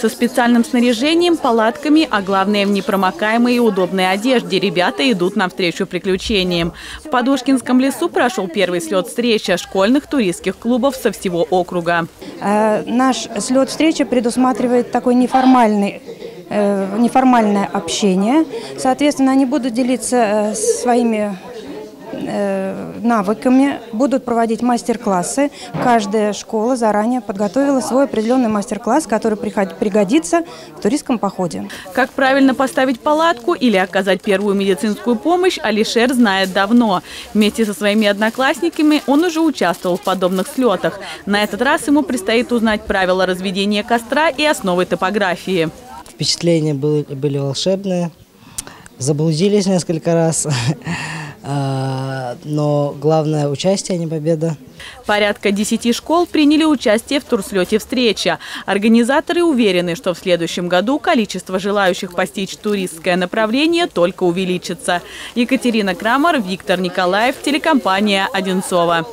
Со специальным снаряжением, палатками, а главное в непромокаемой и удобной одежде ребята идут навстречу приключениям. В Подушкинском лесу прошел первый слет встреча школьных туристских клубов со всего округа. Э, Наш слет встречи предусматривает такой неформальный э, неформальное общение. Соответственно, они будут делиться э, своими э, навыками, будут проводить мастер-классы. Каждая школа заранее подготовила свой определенный мастер-класс, который пригодится в туристском походе. Как правильно поставить палатку или оказать первую медицинскую помощь, Алишер знает давно. Вместе со своими одноклассниками он уже участвовал в подобных слетах. На этот раз ему предстоит узнать правила разведения костра и основы топографии. Впечатления были, были волшебные. Заблудились несколько раз. Но главное участие, а не победа. Порядка 10 школ приняли участие в турслете «Встреча». Организаторы уверены, что в следующем году количество желающих постичь туристское направление только увеличится. Екатерина Крамер, Виктор Николаев, телекомпания «Одинцова».